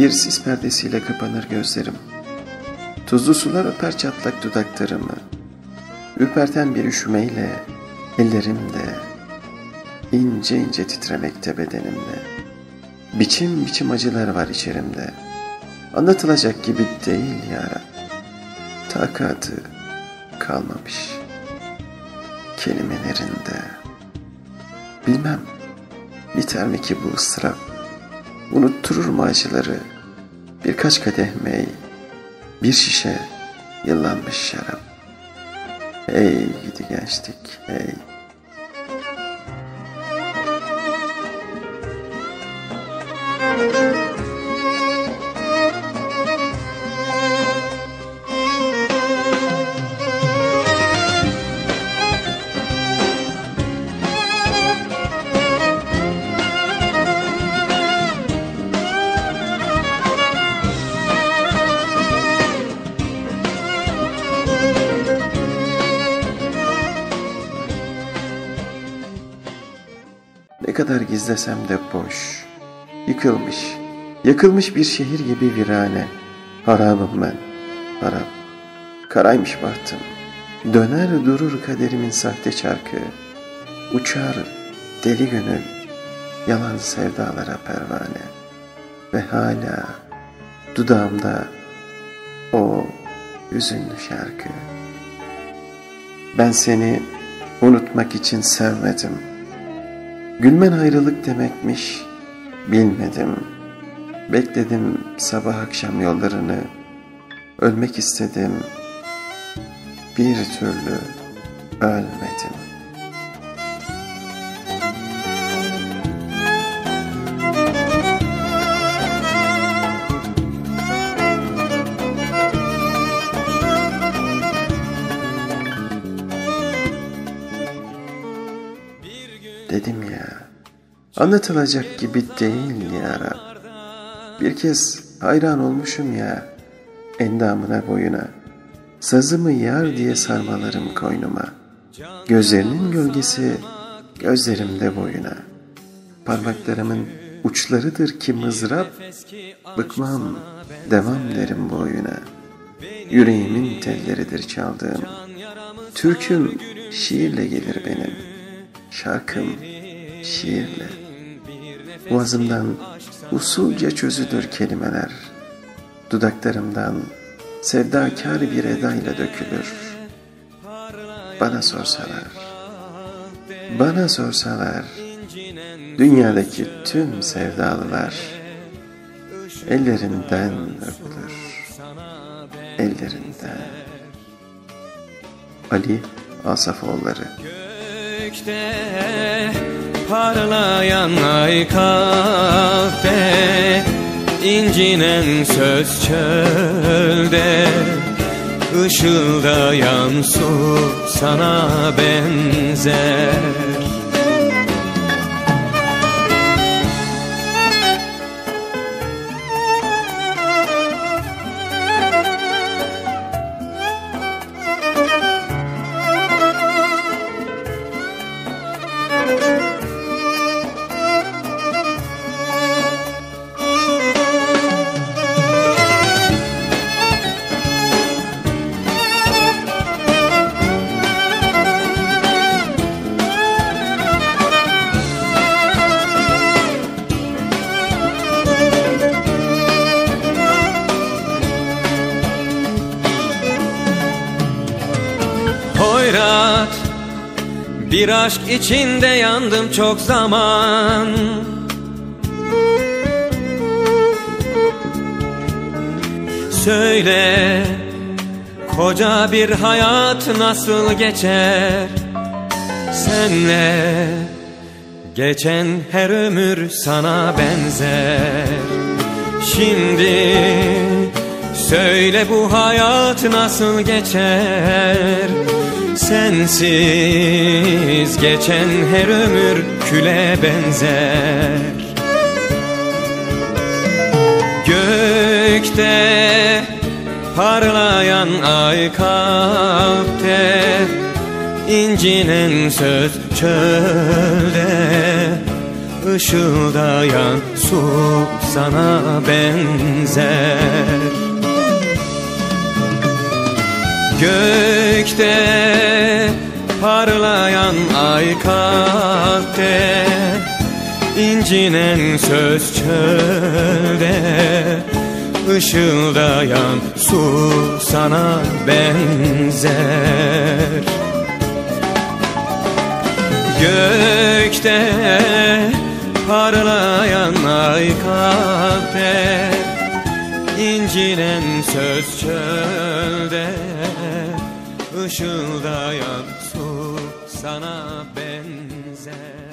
Bir sis perdesiyle kapanır gözlerim. Tuzlu sular öper çatlak dudaklarımı. Ürperten bir üşümeyle ellerimde ince ince titremekte bedenimde. Biçim biçim acılar var içerimde. Anlatılacak gibi değil ya Takatı kalmamış kelimelerinde. Bilmem biter mi ki bu ıstırap? Unutturur mu acıları? Birkaç kadeh mey, bir şişe yıllanmış şarap. Ey gidi gençlik, hey. Ne kadar gizlesem de boş. Yıkılmış, yakılmış bir şehir gibi virane. Harabım ben, harap. Karaymış bahtım. Döner durur kaderimin sahte çarkı. Uçar deli gönül, yalan sevdalara pervane. Ve hala dudağımda o hüzünlü şarkı. Ben seni unutmak için sevmedim.'' Gülmen ayrılık demekmiş, bilmedim. Bekledim sabah akşam yollarını, ölmek istedim, bir türlü ölmedim. Anlatılacak gibi değil ya Rab. Bir kez hayran olmuşum ya, endamına boyuna. Sazımı yar diye sarmalarım koynuma. Gözlerinin gölgesi gözlerimde boyuna. Parmaklarımın uçlarıdır ki mızrap, bıkmam, devam derim bu oyuna. Yüreğimin telleridir çaldığım, türküm şiirle gelir benim.'' şarkım şiirle. Boğazımdan usulca çözülür kelimeler. Dudaklarımdan sevdakar bir edayla dökülür. Bana sorsalar, bana sorsalar, dünyadaki tüm sevdalılar ellerinden öpülür, ellerinden. Ali Asafoğulları gökte Parlayan ay kalpte incinen söz çölde Işıldayan su sana benzer Bir aşk içinde yandım çok zaman. Söyle koca bir hayat nasıl geçer? Senle geçen her ömür sana benzer. Şimdi söyle bu hayat nasıl geçer Sensiz geçen her ömür küle benzer. Gökte parlayan ay kalpte incinen söz çölde. Işıldayan su sana benzer. Gökte parlayan ay kalpte. İncinen söz çölde ışıldayan su sana benzer. Gökte parlayan ay kalpte incinen söz çölde ışıldayan su sana benzer